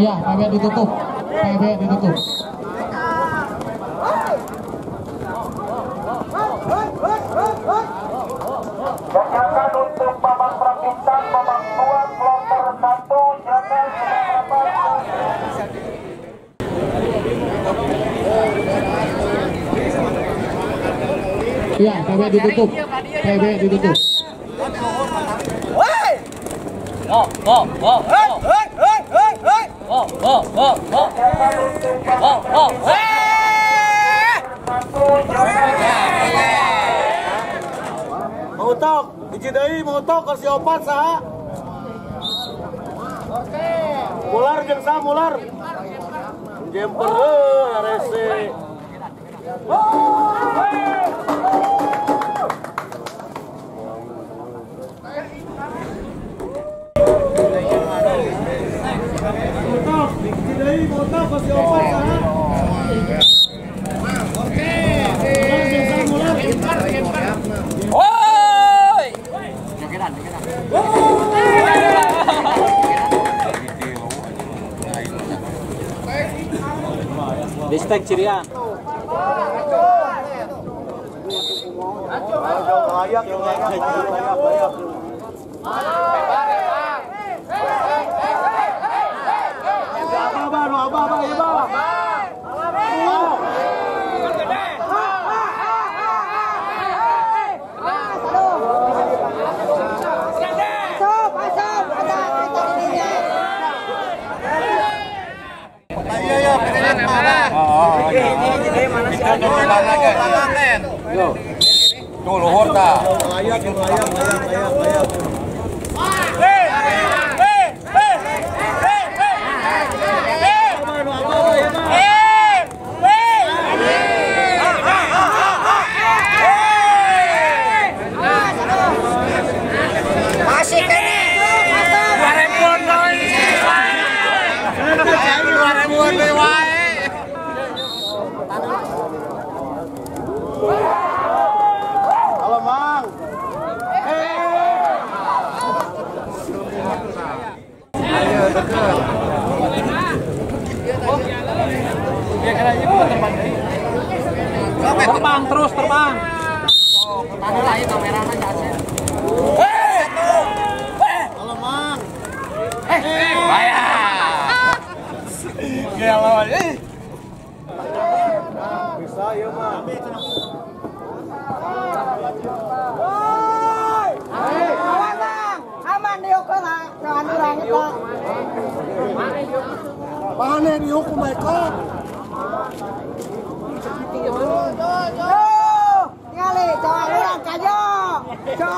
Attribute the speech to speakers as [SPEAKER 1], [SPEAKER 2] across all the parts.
[SPEAKER 1] Ya, PB ditutup. PB ditutup.
[SPEAKER 2] Kegiatan untuk babak perpisahan babak dua kloter satu jangan beberapa
[SPEAKER 1] Ya, PB ditutup. PB ditutup.
[SPEAKER 3] Oh, oh, oh, oh. Oh, oh, oh, oh. Oh, oh, oh.
[SPEAKER 4] Mau tok, hiji deui mau tok kursi opat saha? Mular jeung saha mular? Jemper euy rese. Mau saha mular?
[SPEAKER 3] Woi! Bistek cirian.
[SPEAKER 4] Layak, layak, layak, layak. Abah,
[SPEAKER 5] Yo.
[SPEAKER 4] Tuh Luhur ta. Layak, layak, layak, layak, layak. Hey, hey, hey, hey, hey, hey,
[SPEAKER 5] Masih kene.
[SPEAKER 4] 2000 poin. 2000 poin.
[SPEAKER 3] Terbang terus, terbang.
[SPEAKER 4] Halo, Mang. Bisa, Mang.
[SPEAKER 5] Awan lang. Aman di ko na. Orang itu.
[SPEAKER 4] Panen dihukum mereka.
[SPEAKER 5] Tuh,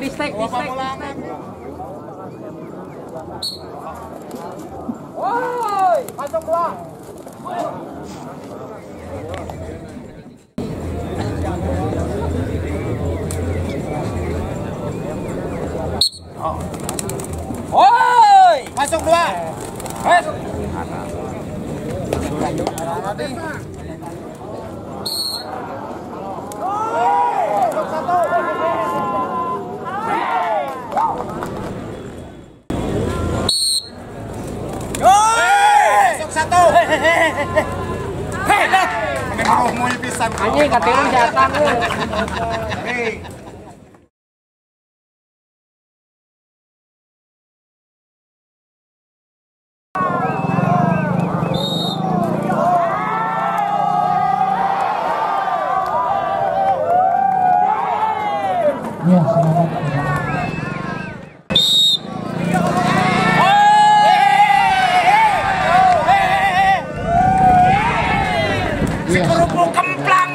[SPEAKER 5] bistek. Woi, masuk Woi, masuk
[SPEAKER 3] dua. Eh! Wes. satu. Hehehe. Hehehe. Anjing katilun jatah lu.
[SPEAKER 1] Kerupuk kemplang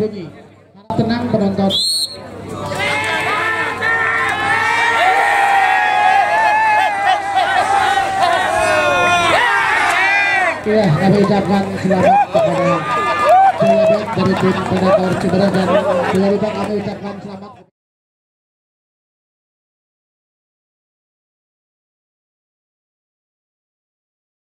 [SPEAKER 1] dari tenang penonton. Ya, kami ucapkan selamat kepada Bet dari tim Predator Cibera dan Jaya Bet kami ucapkan selamat